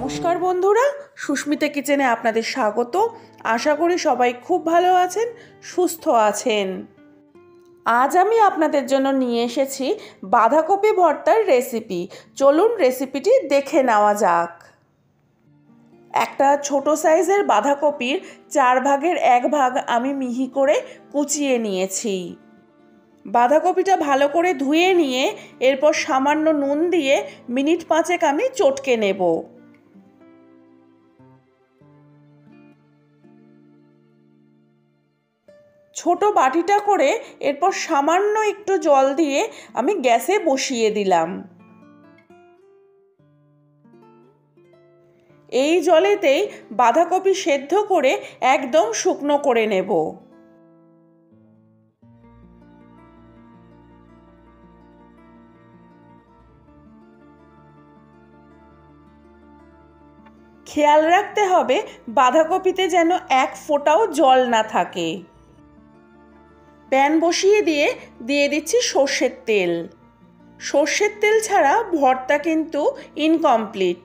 নমস্কার বন্ধুরা, সুস্মিতা কিচেনে আপনাদের স্বাগত। আশা করি সবাই খুব ভালো আছেন, সুস্থ আছেন। আজ আমি আপনাদের জন্য নিয়ে এসেছি বাঁধাকপি ভর্তার রেসিপি। চলুন রেসিপিটি দেখে নেওয়া যাক। একটা ছোট সাইজের বাঁধাকপির চার ভাগের এক ভাগ আমি মিহি করে কুচিয়ে নিয়েছি। বাঁধাকপিটা ভালো করে ধুয়ে নিয়ে এরপর সামান্য নুন দিয়ে মিনিট পাঁচেক আমি চটকে নেব। ছোট বাটিটা করে এরপর সামান্য একটু জল দিয়ে আমি গ্যাসে বসিয়ে দিলাম। এই জলেতেই বাঁধাকপি সেদ্ধ করে একদম শুকনো করে নেব। খেয়াল রাখতে হবে বাঁধাকপিতে যেন এক ফোঁটাও জল না থাকে। প্যান বসিয়ে দিয়ে দিয়ে দিচ্ছি সর্ষের তেল। সর্ষের তেল ছাড়া ভর্তা কিন্তু ইনকমপ্লিট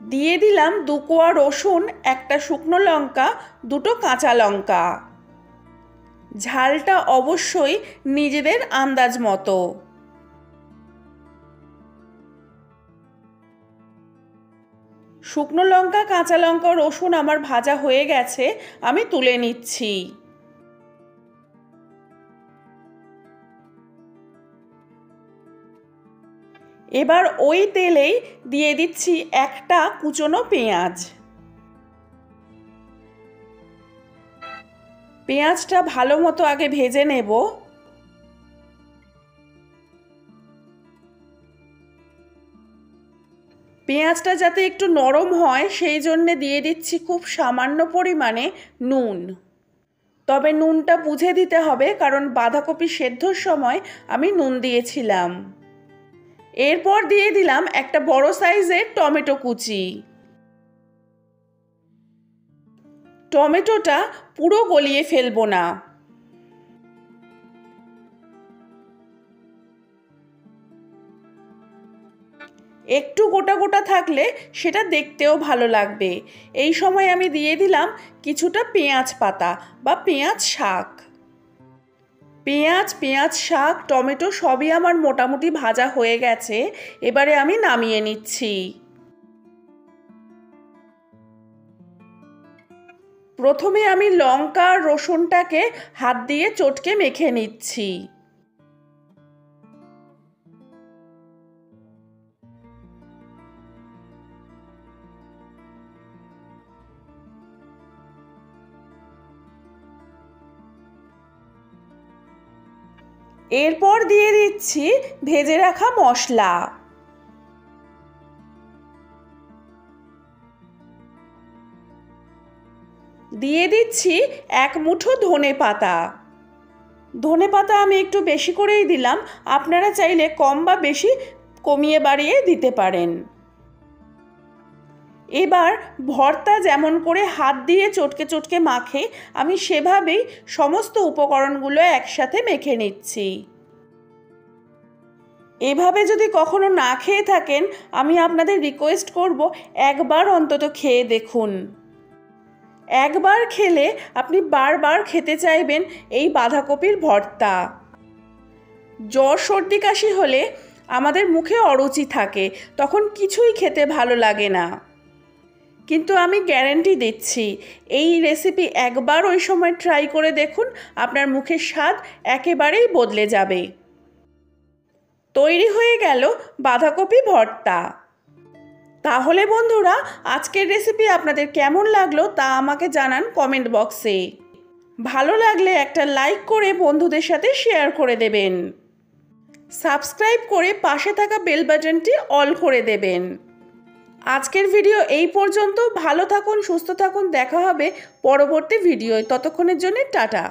দিয়ে দিলাম দু কোয়া রসুন, একটা শুকনো লঙ্কা, দুটো কাঁচা লঙ্কা। ঝালটা অবশ্যই নিজেদের আন্দাজ মতো। শুকনো লঙ্কা, কাঁচা লঙ্কা, রসুন আমার ভাজা হয়ে গেছে, আমি তুলে নিচ্ছি। এবার ওই তেলেই দিয়ে দিচ্ছি একটা কুচনো পেঁয়াজ। পেঁয়াজটা ভালো মতো আগে ভেজে নেব। পেঁয়াজটা যাতে একটু নরম হয়, সেই জন্যে দিয়ে দিচ্ছি খুব সামান্য পরিমাণে নুন। তবে নুনটা বুঝে দিতে হবে, কারণ বাঁধাকপি সেদ্ধর সময় আমি নুন দিয়েছিলাম। এরপর দিয়ে দিলাম একটা বড় সাইজের টমেটো কুচি। টমেটোটা পুরো গলিয়ে ফেলব না। একটু গোটা গোটা থাকলে সেটা দেখতেও ভালো লাগবে। এই সময় আমি দিয়ে দিলাম কিছুটা পেঁয়াজ পাতা বা পেঁয়াজ শাক। পেঁয়াজ পেঁয়াজ শাক, টমেটো সবই আমার মোটামুটি ভাজা হয়ে গেছে। এবারে আমি নামিয়ে নিচ্ছি। প্রথমে আমি লঙ্কা রসুনটাকে হাত দিয়ে চটকে মেখে নিচ্ছি। এরপর দিয়ে দিচ্ছি ভেজে রাখা মশলা। দিয়ে দিচ্ছি এক মুঠো ধনে পাতা। ধনে পাতা আমি একটু বেশি করেই দিলাম, আপনারা চাইলে কম বা বেশি কমিয়ে বাড়িয়ে দিতে পারেন। এবার ভর্তা যেমন করে হাত দিয়ে চটকে চটকে মাখে, আমি সেভাবেই সমস্ত উপকরণগুলো একসাথে মেখে নিচ্ছি। এভাবে যদি কখনো না খেয়ে থাকেন, আমি আপনাদের রিকোয়েস্ট করব একবার অন্তত খেয়ে দেখুন। একবার খেলে আপনি বারবার খেতে চাইবেন এই বাঁধাকপির ভর্তা। জ্বর সর্দি কাশি হলে আমাদের মুখে অরুচি থাকে, তখন কিছুই খেতে ভালো লাগে না। কিন্তু আমি গ্যারেন্টি দিচ্ছি। এই রেসিপি একবার ওই সময় ট্রাই করে দেখুন, আপনার মুখের স্বাদ একেবারেই বদলে যাবে। তৈরি হয়ে গেল বাঁধাকপি ভর্তা। তাহলে বন্ধুরা, আজকের রেসিপি আপনাদের কেমন লাগল তা আমাকে জানান কমেন্ট বক্সে ভালো লাগলে একটা লাইক করে বন্ধুদের সাথে শেয়ার করে দেবেন। সাবস্ক্রাইব করে পাশে থাকা বেল বাটনটি অল করে দেবেন। আজকের ভিডিও এই পর্যন্ত। ভালো থাকুন, সুস্থ থাকুন। দেখা হবে পরবর্তী ভিডিওয়। ততক্ষণের জন্য টাটা।